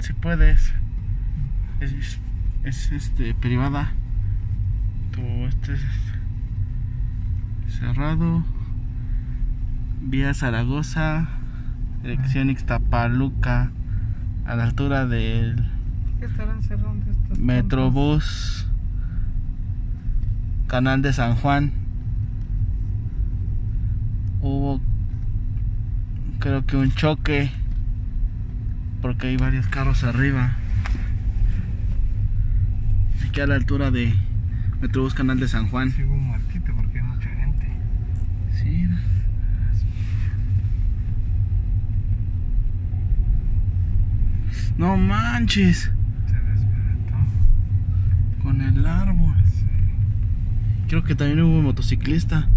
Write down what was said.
Si puedes. Es, es este privada. Tu este es cerrado. Vía Zaragoza. Dirección Ixtapaluca. A la altura del ¿Qué estarán cerrando estos? Metrobús. Canal de San Juan. Hubo creo que un choque porque hay varios carros arriba. Aquí a la altura de Metrobús Canal de San Juan. Un muertito porque hay mucha gente. Sí. No manches, Se desbarató. con el árbol. Sí. Creo que también hubo un motociclista.